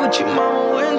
what your mama